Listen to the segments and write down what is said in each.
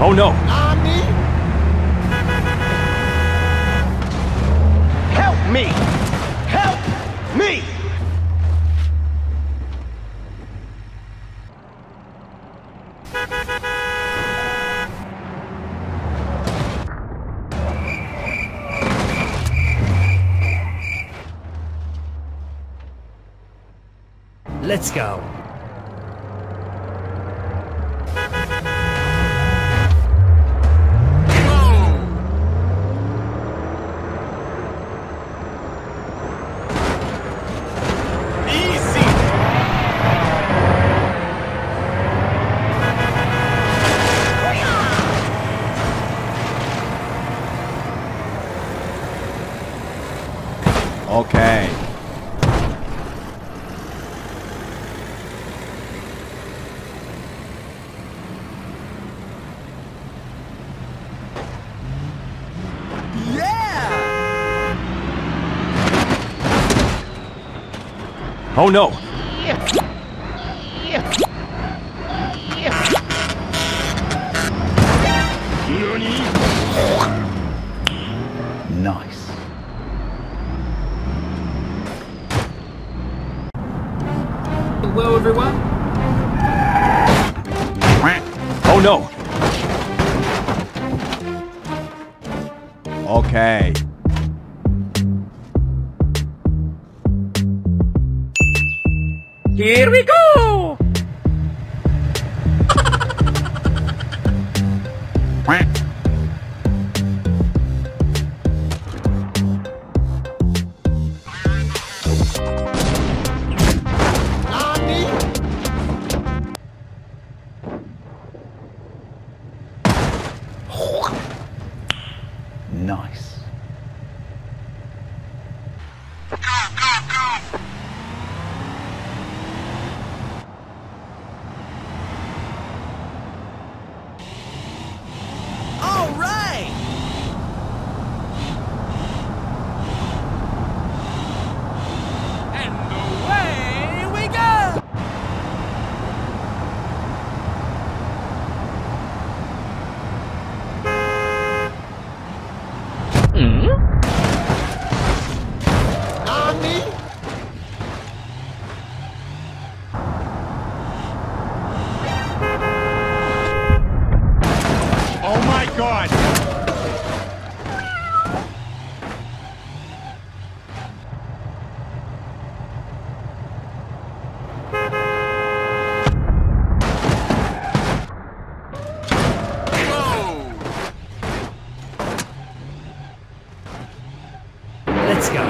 Oh no! Omni? Help me! Help me! Let's go. Oh no! Nice. Hello, everyone. Oh no! Okay. Here we go! Let's go.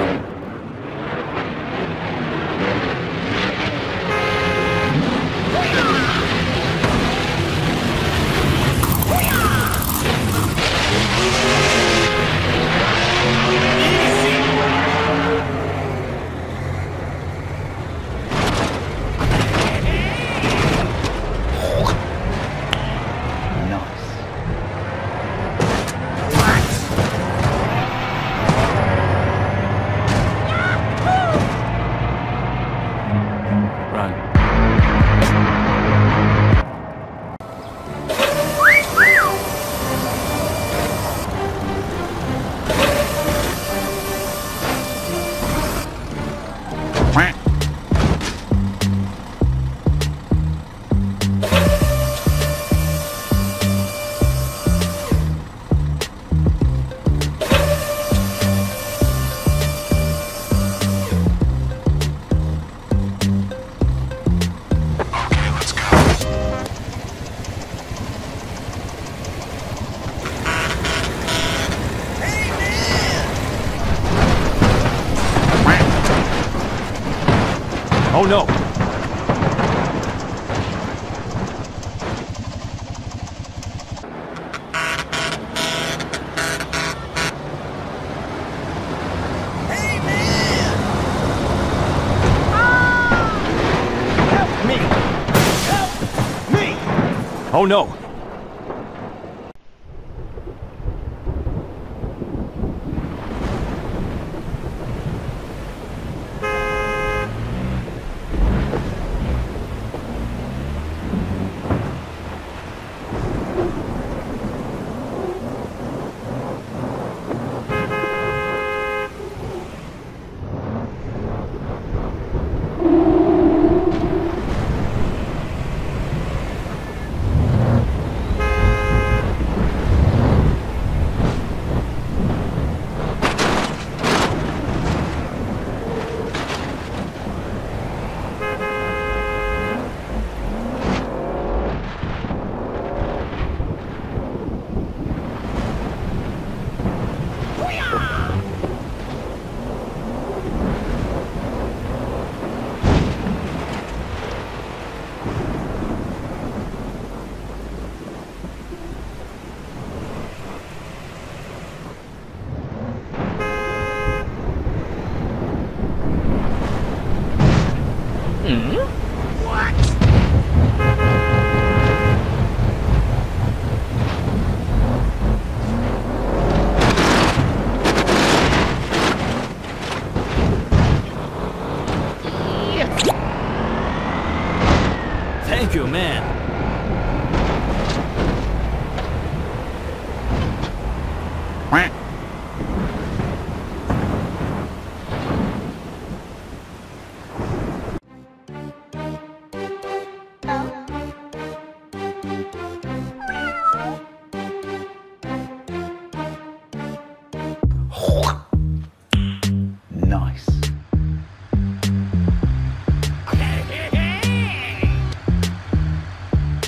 Oh no!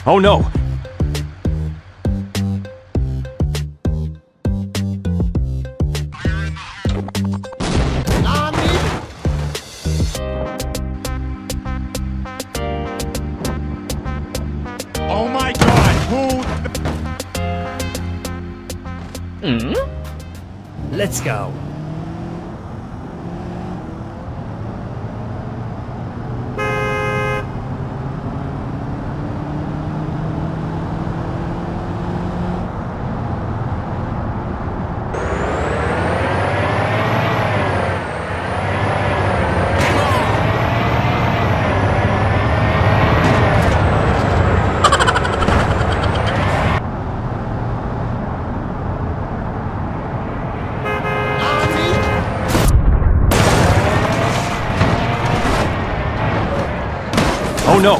Oh no! Oh no!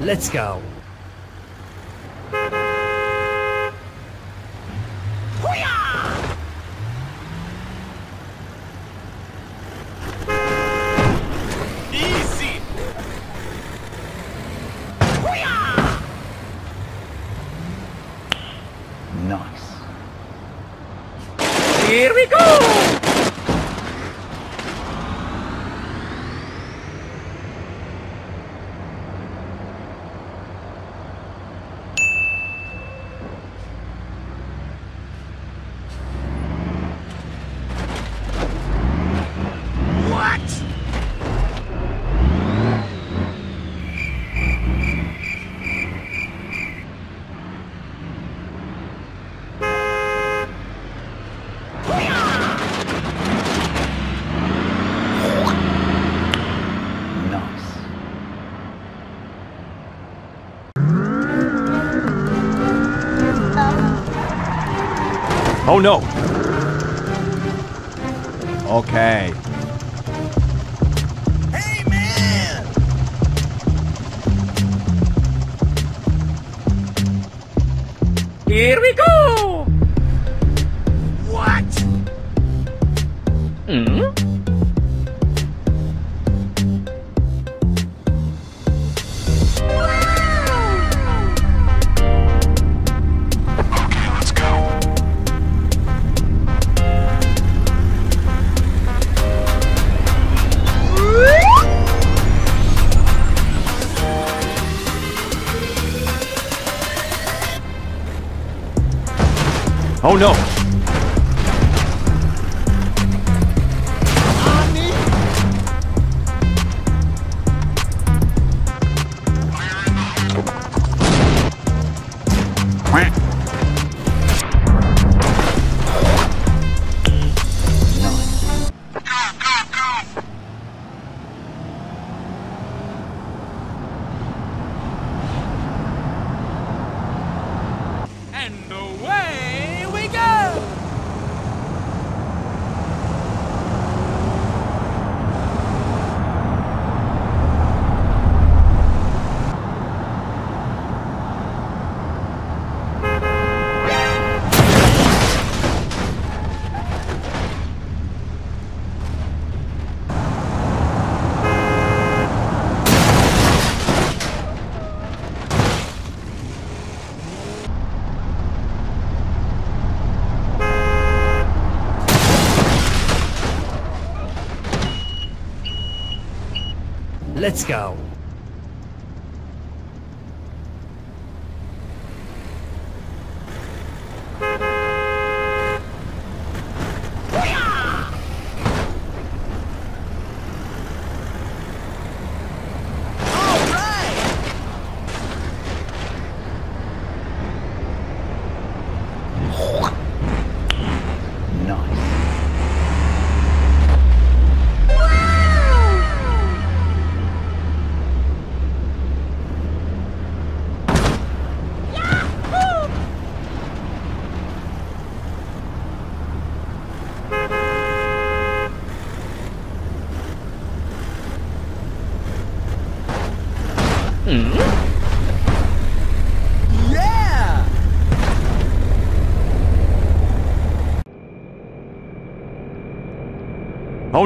Let's go. Easy. Nice. Here we go. What? Nice. Oh no! Okay. Hey man. Here we go. What? Okay, Let's go.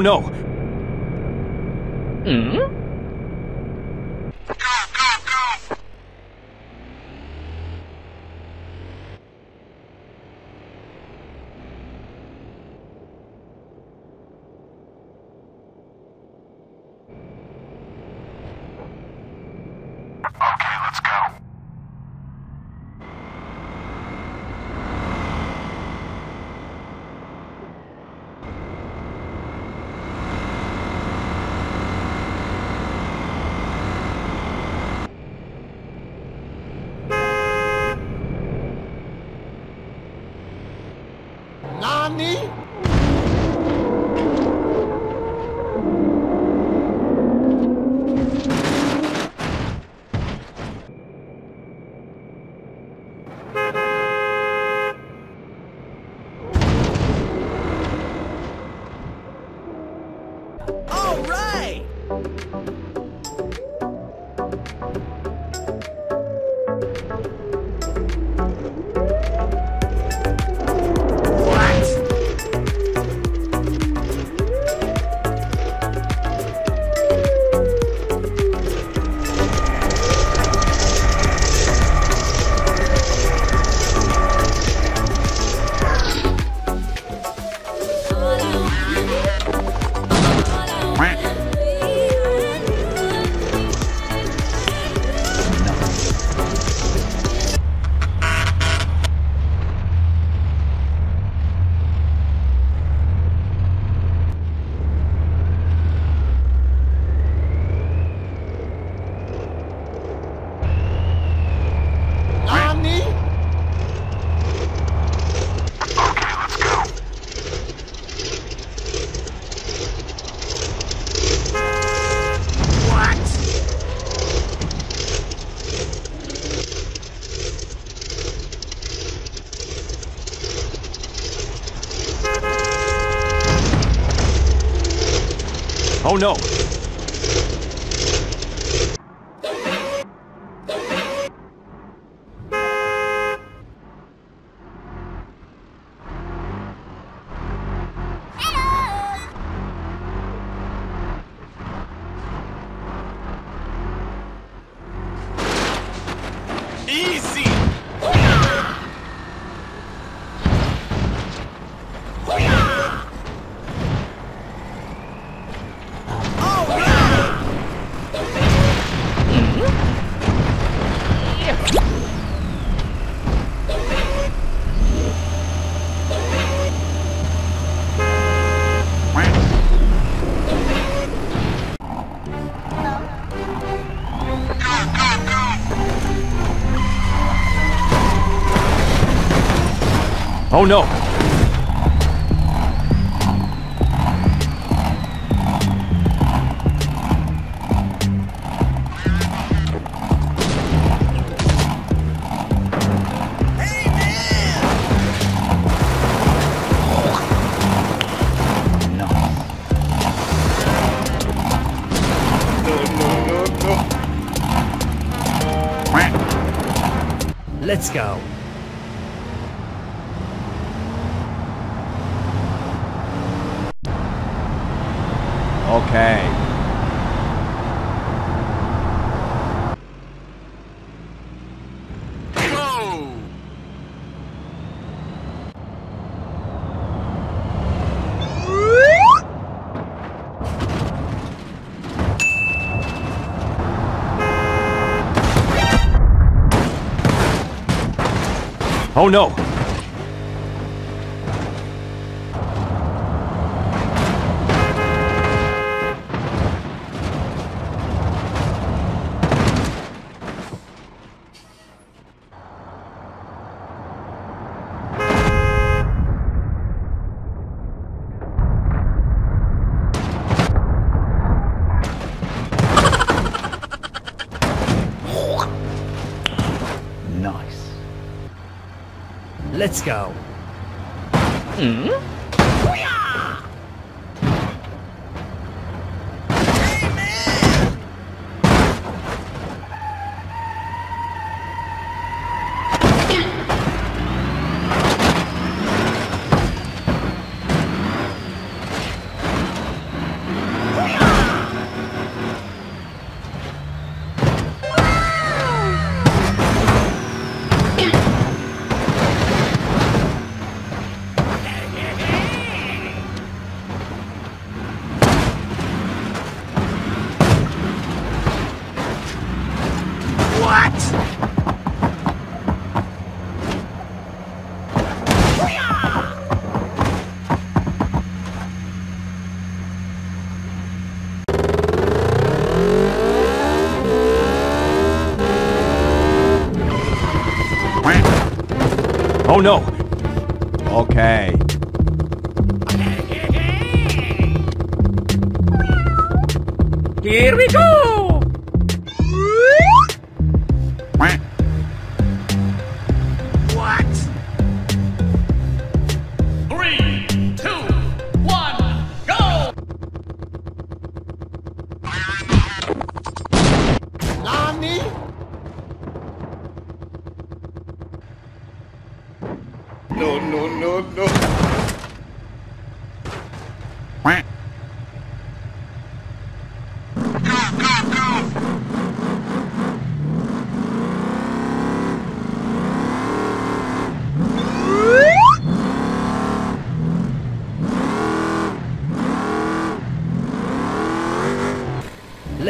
no. no. Oh no! Let's go. Oh no! Let's go. Mm? No!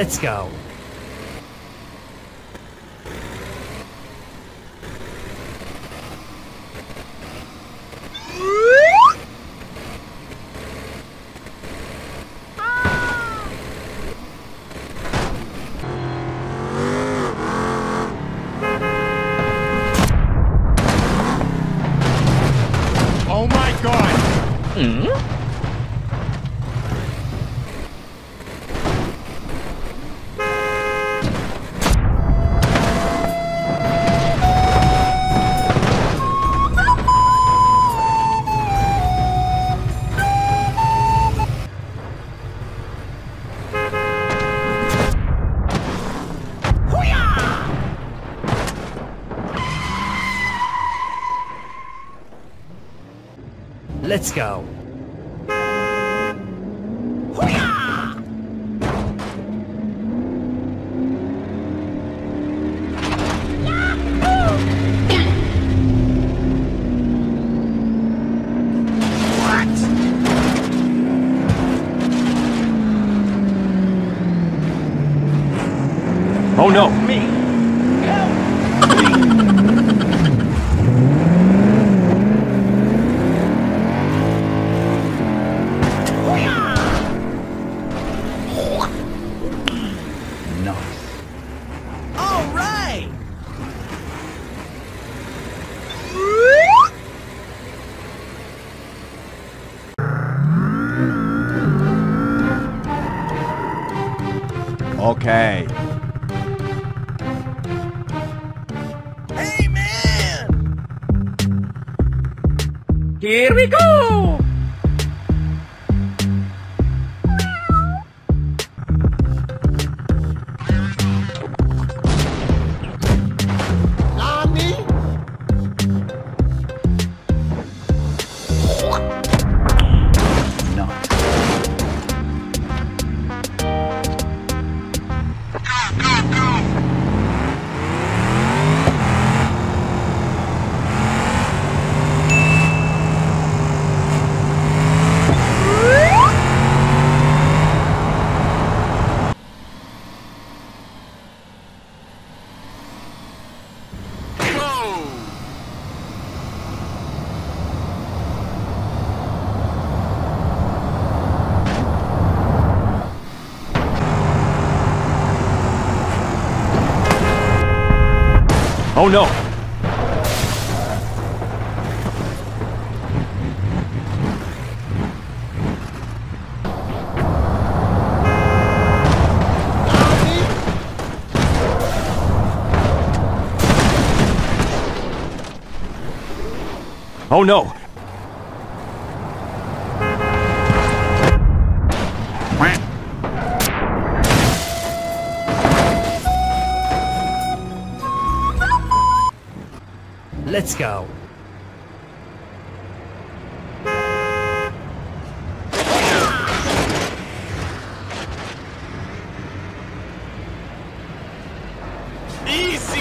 Let's go. Let's go. Oh no! All Oh no! Oh no! Let's go. Easy!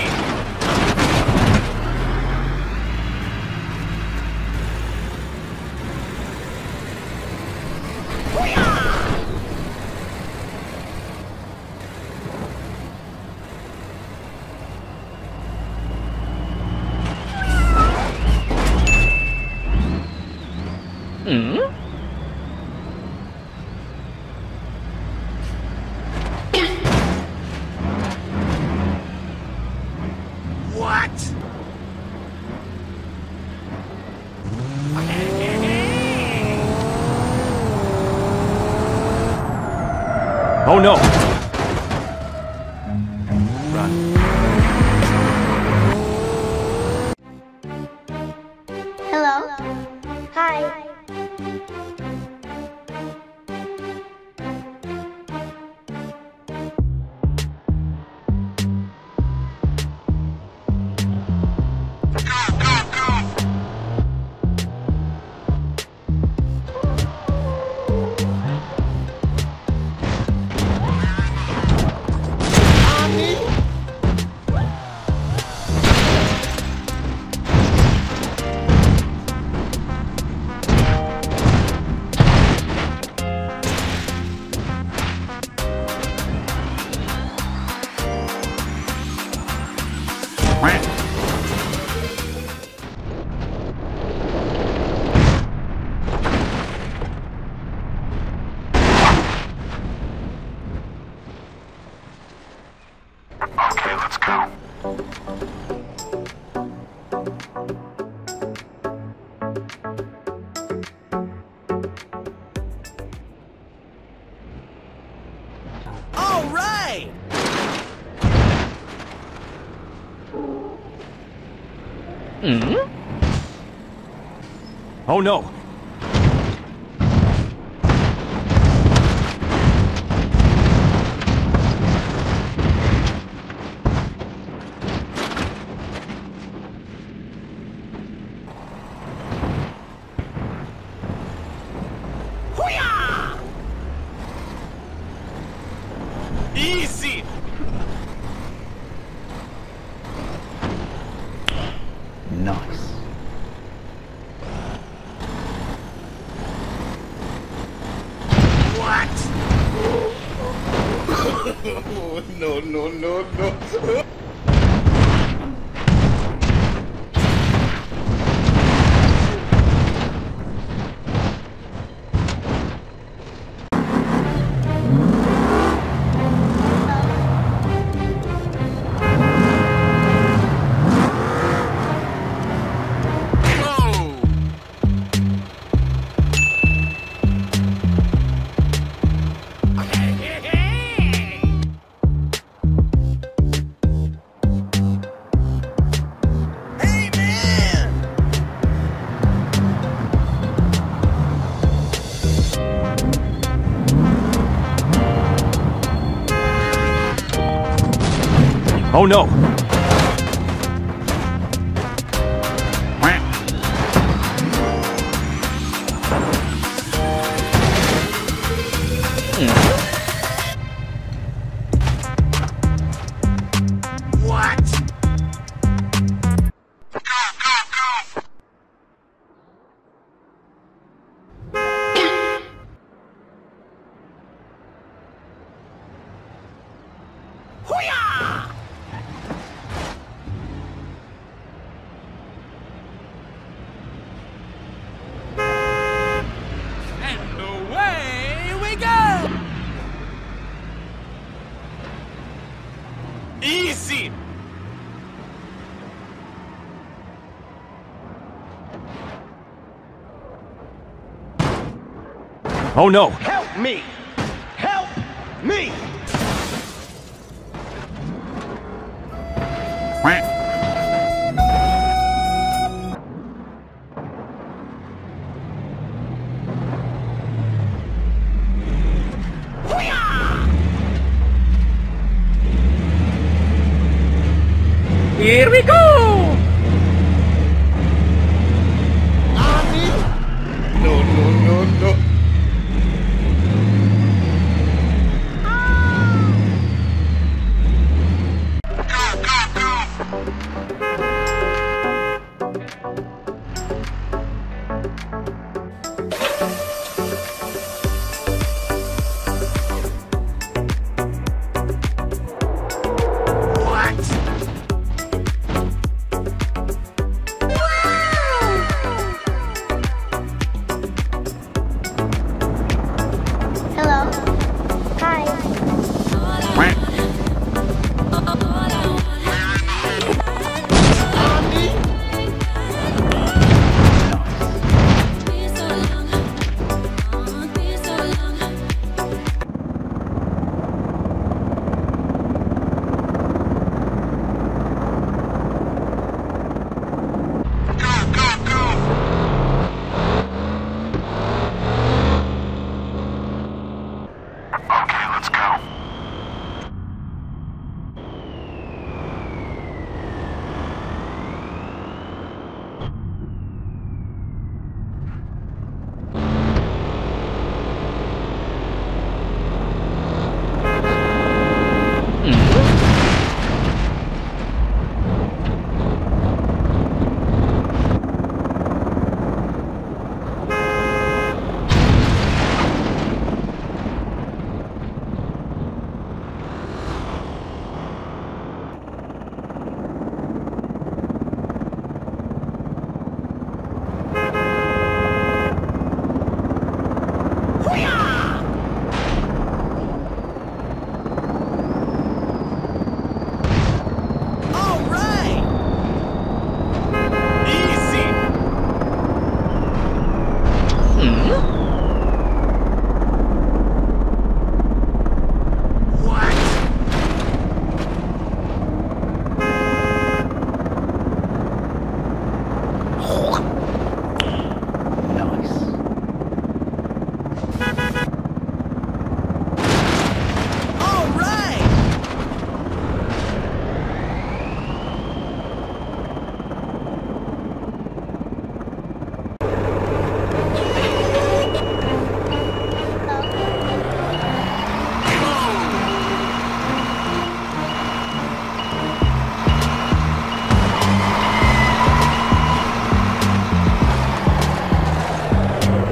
What? Oh no! Hello. No! Oh no! Oh no! Help me!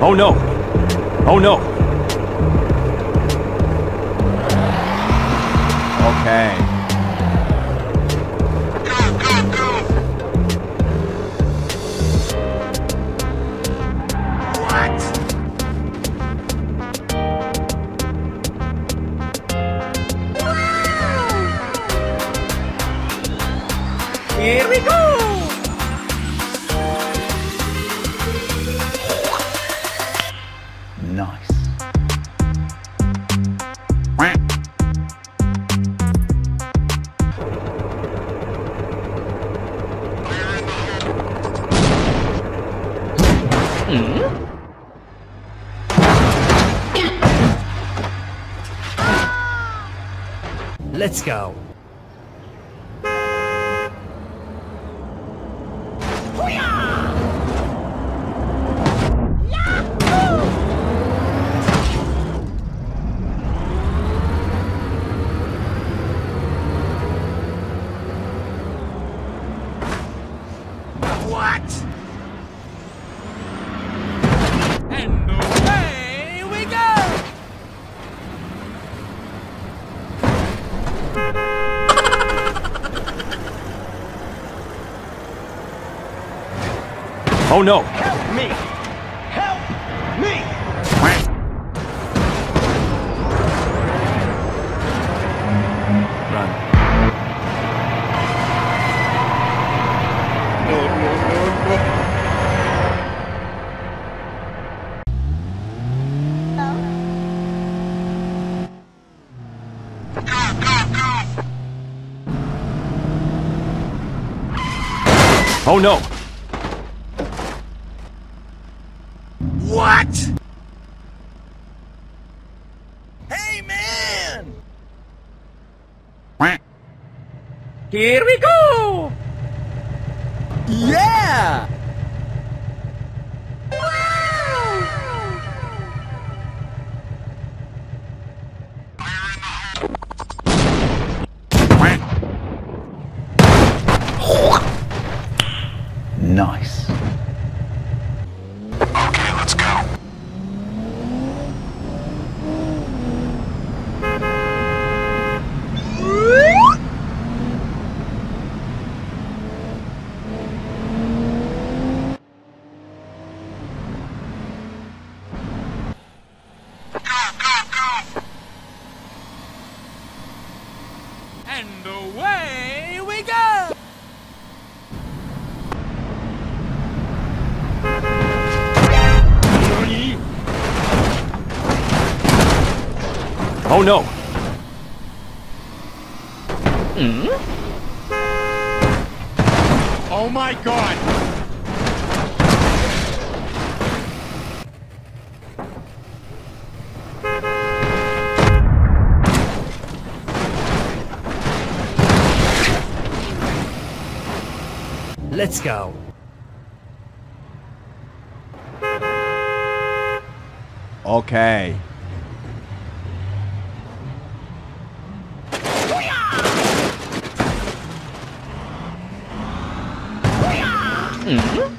Oh no! Oh no! Let's go. Oh no, Yeah! Oh no! Hmm? Oh my god! Let's go. Okay. Hmm?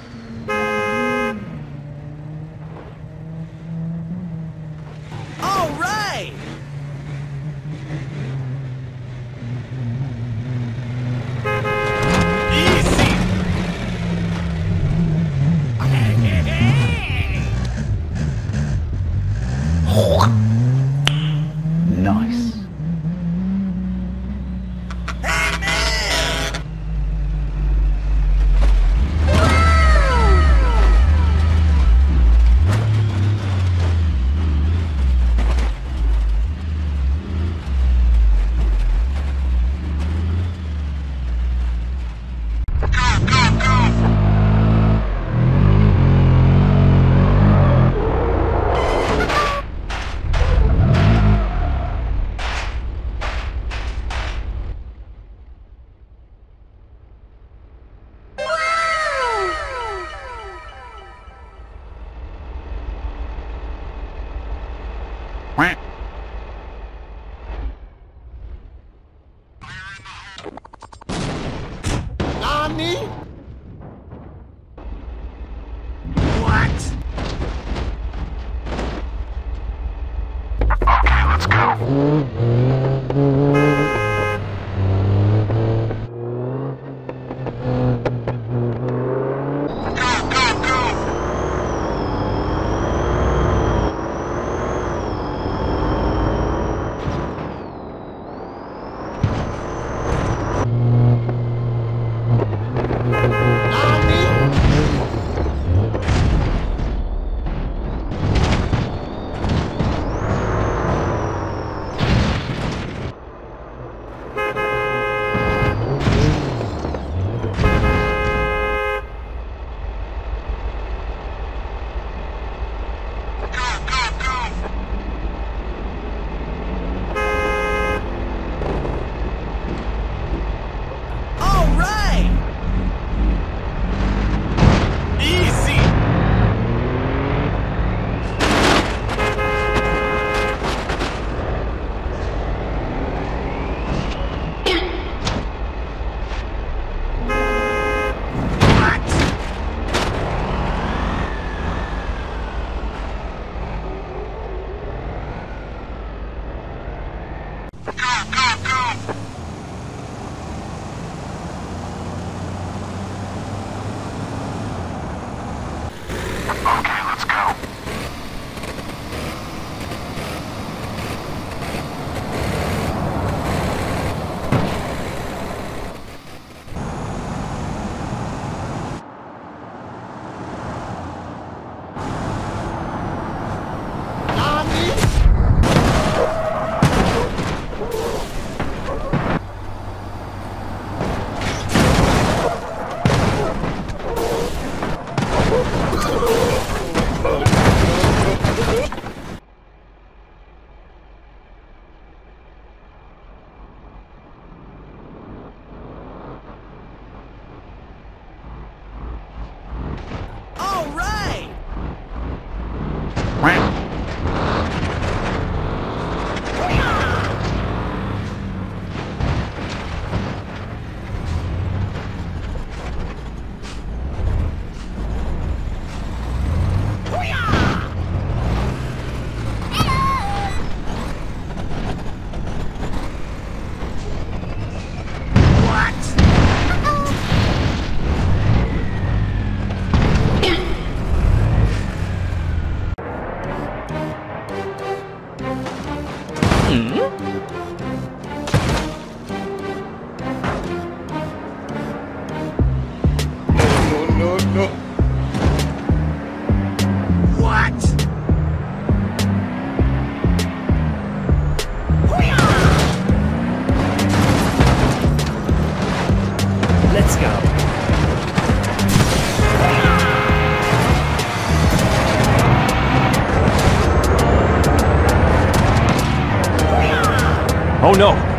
Oh no!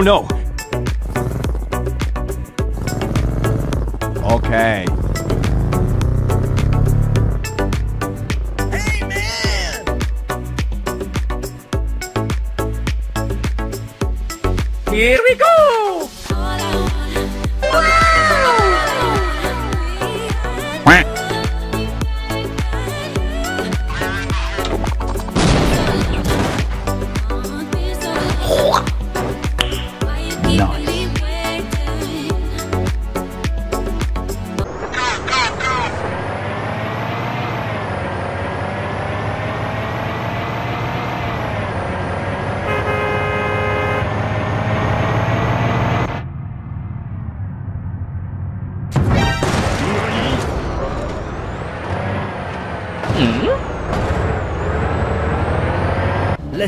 Oh, no!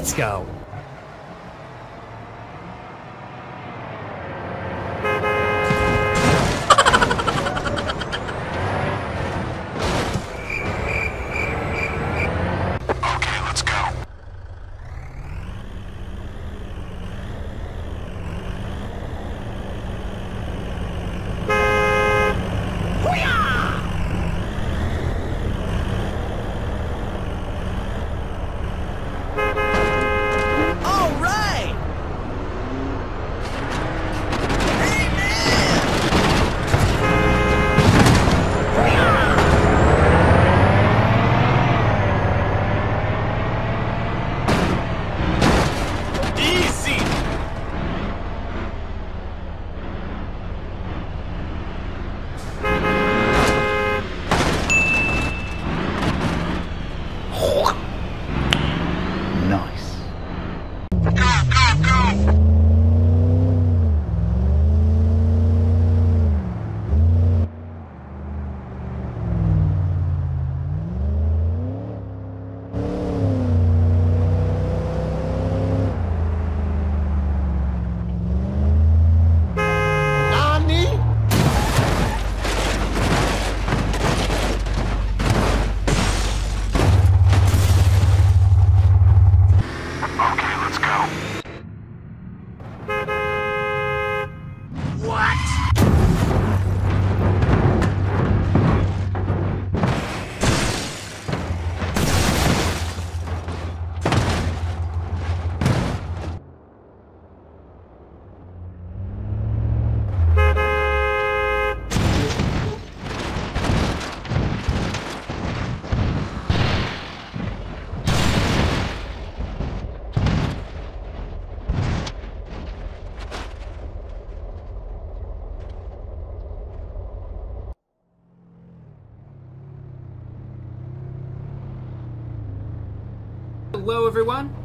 Let's go. Hello, everyone.